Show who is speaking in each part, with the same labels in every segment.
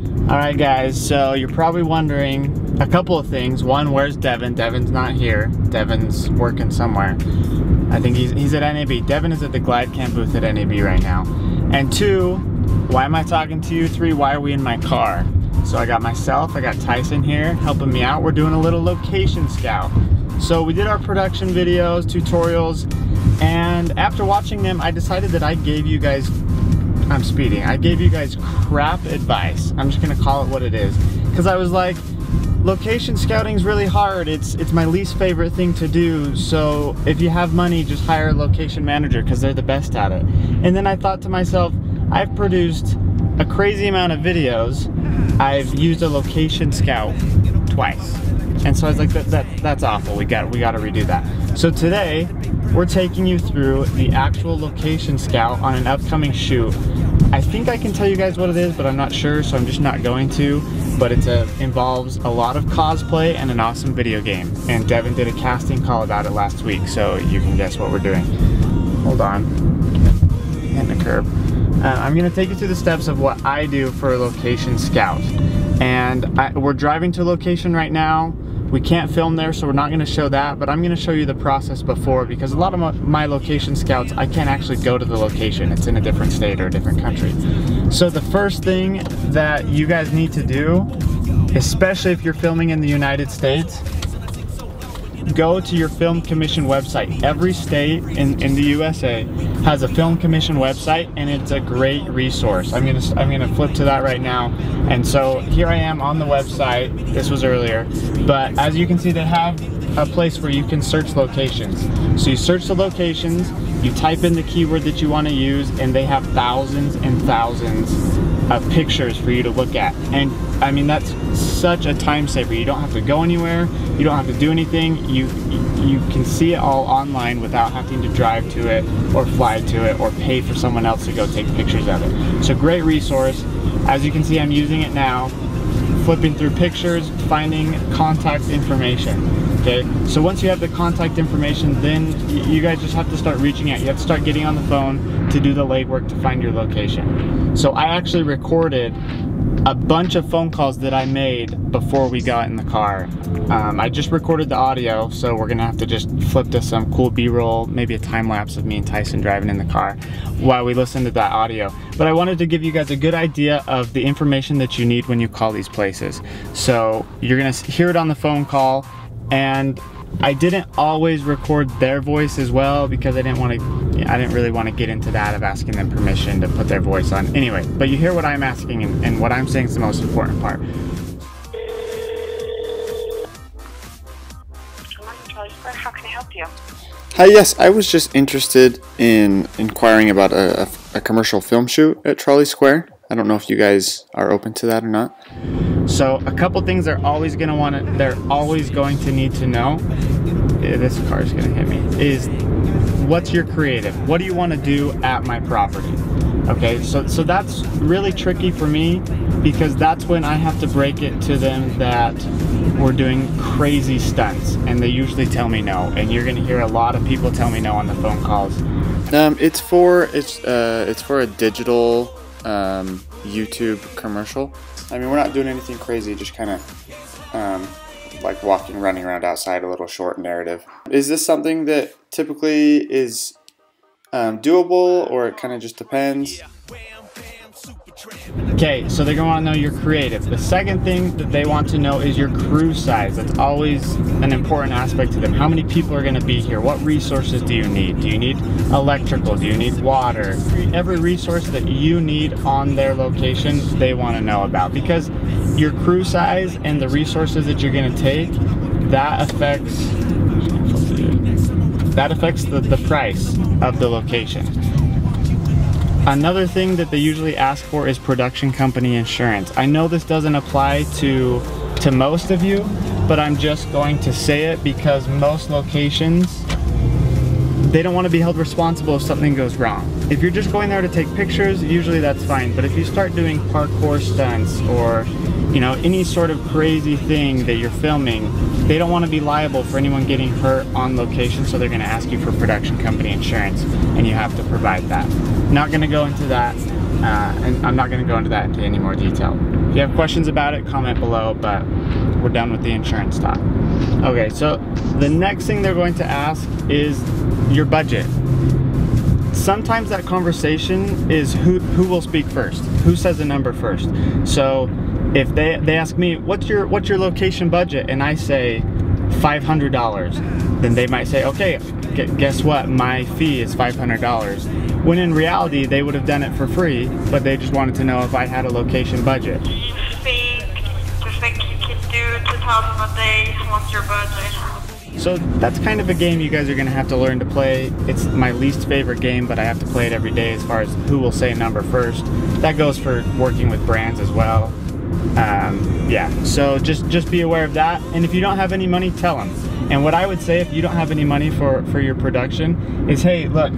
Speaker 1: Alright guys, so you're probably wondering a couple of things. One, where's Devin? Devin's not here. Devin's working somewhere. I think he's, he's at NAB. Devin is at the Glidecam booth at NAB right now. And two, why am I talking to you? Three, why are we in my car? So I got myself, I got Tyson here helping me out. We're doing a little location scout. So we did our production videos, tutorials, and after watching them, I decided that I gave you guys I'm speeding. I gave you guys crap advice. I'm just gonna call it what it is. Cause I was like, location scouting is really hard. It's it's my least favorite thing to do. So if you have money, just hire a location manager because they're the best at it. And then I thought to myself, I've produced a crazy amount of videos. I've used a location scout twice. And so I was like, that, that that's awful. We got we got to redo that. So today we're taking you through the actual location scout on an upcoming shoot. I think I can tell you guys what it is, but I'm not sure, so I'm just not going to. But it involves a lot of cosplay and an awesome video game. And Devin did a casting call about it last week, so you can guess what we're doing. Hold on. Hitting the curb. Uh, I'm gonna take you through the steps of what I do for a location scout. And I, we're driving to location right now. We can't film there, so we're not gonna show that, but I'm gonna show you the process before because a lot of my location scouts, I can't actually go to the location. It's in a different state or a different country. So the first thing that you guys need to do, especially if you're filming in the United States, go to your film commission website. Every state in, in the USA has a film commission website and it's a great resource. I'm gonna I'm gonna flip to that right now. And so here I am on the website. This was earlier, but as you can see, they have a place where you can search locations. So you search the locations, you type in the keyword that you want to use, and they have thousands and thousands of pictures for you to look at. And I mean, that's such a time saver. You don't have to go anywhere. You don't have to do anything. You you can see it all online without having to drive to it or fly to it or pay for someone else to go take pictures of it. A great resource. As you can see, I'm using it now, flipping through pictures, finding contact information. Okay, so once you have the contact information, then you guys just have to start reaching out. You have to start getting on the phone to do the legwork to find your location. So I actually recorded a bunch of phone calls that I made before we got in the car. Um, I just recorded the audio, so we're gonna have to just flip to some cool B-roll, maybe a time lapse of me and Tyson driving in the car while we listen to that audio. But I wanted to give you guys a good idea of the information that you need when you call these places. So you're gonna hear it on the phone call, and I didn't always record their voice as well because I didn't want to, I didn't really want to get into that of asking them permission to put their voice on. Anyway, but you hear what I'm asking and, and what I'm saying is the most important part.
Speaker 2: Hi, yes, I was just interested in inquiring about a, a, a commercial film shoot at Trolley Square. I don't know if you guys are open to that or not.
Speaker 1: So a couple things they're always gonna want to, they're always going to need to know. This car is gonna hit me. Is what's your creative? What do you want to do at my property? Okay, so so that's really tricky for me because that's when I have to break it to them that we're doing crazy stunts, and they usually tell me no. And you're gonna hear a lot of people tell me no on the phone calls.
Speaker 2: Um, it's for it's uh, it's for a digital um, YouTube commercial. I mean, we're not doing anything crazy, just kind of um, like walking, running around outside, a little short narrative. Is this something that typically is um, doable, or it kind of just depends?
Speaker 1: Okay, so they're gonna wanna know you're creative. The second thing that they want to know is your crew size. That's always an important aspect to them. How many people are gonna be here? What resources do you need? Do you need electrical? Do you need water? Every resource that you need on their location, they wanna know about because your crew size and the resources that you're gonna take, that affects that affects the, the price of the location. Another thing that they usually ask for is production company insurance. I know this doesn't apply to to most of you, but I'm just going to say it because most locations they don't want to be held responsible if something goes wrong. If you're just going there to take pictures, usually that's fine. But if you start doing parkour stunts or, you know, any sort of crazy thing that you're filming, they don't want to be liable for anyone getting hurt on location, so they're going to ask you for production company insurance, and you have to provide that. Not going to go into that. Uh, and I'm not going to go into that into any more detail. If you have questions about it, comment below, but we're done with the insurance talk. Okay, so the next thing they're going to ask is your budget. Sometimes that conversation is who, who will speak first, who says the number first. So if they, they ask me, what's your, what's your location budget? And I say $500, then they might say, okay, guess what? My fee is $500. When in reality, they would have done it for free, but they just wanted to know if I had a location budget.
Speaker 3: Do you think, you think you can do 2000 a day?
Speaker 1: So that's kind of a game you guys are gonna have to learn to play. It's my least favorite game, but I have to play it every day as far as who will say number first. That goes for working with brands as well. Um, yeah, so just just be aware of that. And if you don't have any money, tell them. And what I would say if you don't have any money for, for your production is, hey, look,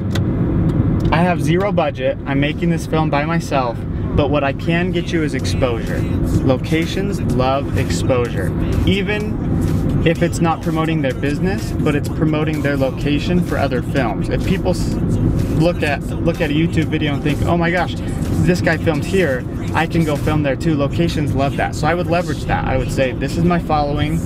Speaker 1: I have zero budget. I'm making this film by myself, but what I can get you is exposure. Locations love exposure. Even if it's not promoting their business, but it's promoting their location for other films. If people look at look at a YouTube video and think, "Oh my gosh, this guy filmed here, I can go film there too." Locations love that. So I would leverage that. I would say, "This is my following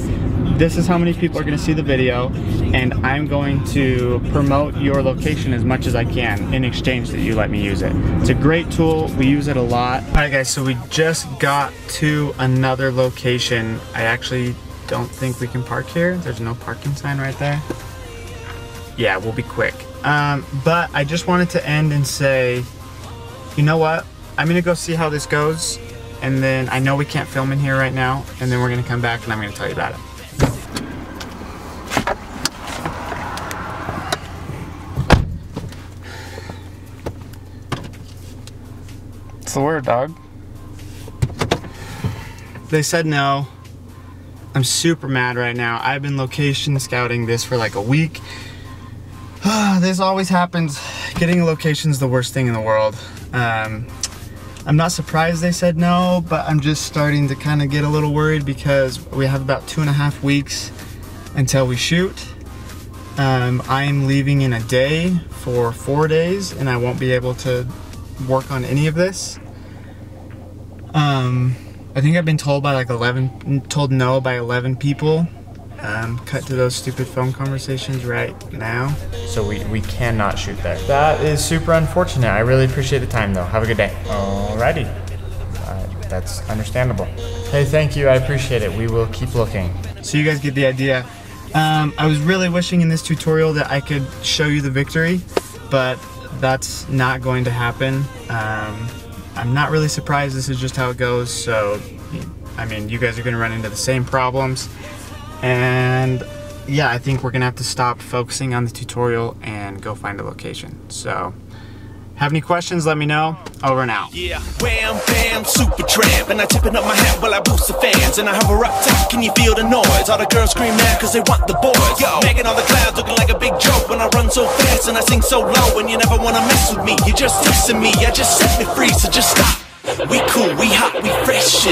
Speaker 1: this is how many people are going to see the video and I'm going to promote your location as much as I can in exchange that you let me use it. It's a great tool. We use it a lot. All right guys, so we just got to another location. I actually don't think we can park here. There's no parking sign right there. Yeah, we'll be quick. Um, but I just wanted to end and say, you know what? I'm gonna go see how this goes and then I know we can't film in here right now and then we're gonna come back and I'm gonna tell you about it. It's the word, dog? They said no. I'm super mad right now. I've been location scouting this for like a week. this always happens. Getting a location is the worst thing in the world. Um, I'm not surprised they said no, but I'm just starting to kind of get a little worried because we have about two and a half weeks until we shoot. Um, I'm leaving in a day for four days and I won't be able to work on any of this. Um, I think I've been told by like 11, told no by 11 people. Um, cut to those stupid phone conversations right now. So we, we cannot shoot there. That is super unfortunate. I really appreciate the time though. Have a good day. Alrighty. Uh, that's understandable. Hey, thank you. I appreciate it. We will keep looking. So you guys get the idea. Um, I was really wishing in this tutorial that I could show you the victory, but that's not going to happen. Um, I'm not really surprised this is just how it goes, so I mean, you guys are gonna run into the same problems. And yeah, I think we're gonna have to stop focusing on the tutorial and go find a location. So have any questions, let me know. Over and out. Yeah, wham, bam, Supertramp. And I tipping up my hat while I boost the fans. And I hover up top, can you feel the noise? All the girls scream mad cause they want the boys. Yo, making all the clouds looking like a big joke when I run so fast and I sing so low. And you never wanna mess with me. You're just testing me, I just set me free, so just stop. We cool, we hot, we fresh.